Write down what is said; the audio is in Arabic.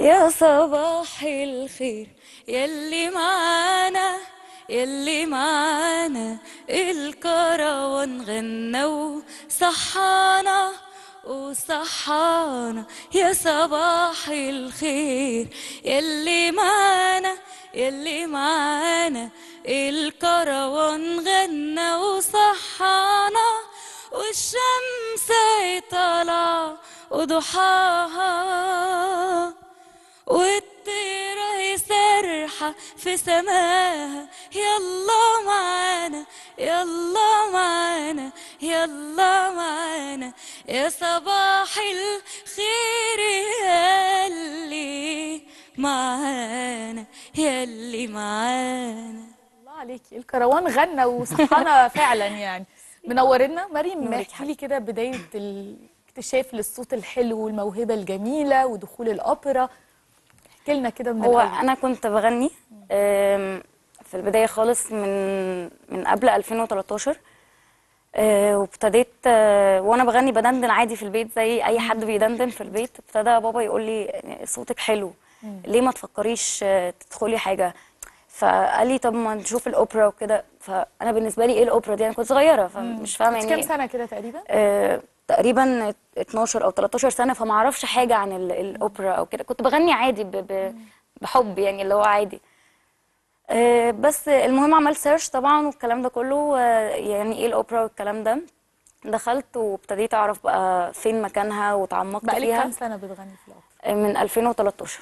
يا صباح الخير يلي معانا يلي معانا الكروان غنى وصحانا وصحانا. يا صباح الخير يلي معانا يلي معانا الكروان غنى وصحانا. والشمس طالعة وضحاها. سرحة في سماها. يلا معانا يلا معانا يلا معانا. يا صباح الخير يلي معانا يلي معانا. الله عليكي. الكروان غنى وصحانا فعلا يعني. منورنا؟ مريم احكي لي كده بداية الاكتشاف للصوت الحلو والموهبة الجميلة ودخول الأوبرا. احكي لنا كده من هو الأول. أنا كنت بغني في البداية خالص من من قبل 2013 آه، وابتديت آه، وأنا بغني بدندن عادي في البيت زي أي حد بيدندن في البيت ابتدى بابا يقول لي صوتك حلو ليه ما تفكريش آه، تدخلي حاجة؟ فقال لي طب ما نشوف الأوبرا وكده. فأنا بالنسبة لي إيه الأوبرا دي؟ أنا كنت صغيرة فمش فاهمة يعني كام سنة كده تقريبا؟ تقريبا 12 أو 13 سنة فما أعرفش حاجة عن ال- الأوبرا أو كده. كنت بغني عادي ب- ب- بحب يعني اللي هو عادي. آه، بس المهم عملت سيرش طبعا والكلام ده كله يعني إيه الأوبرا والكلام ده. دخلت وابتديت أعرف بقى فين مكانها وتعمقت بقالك فيها. كام سنة بتغني في الأوبرا؟ من 2013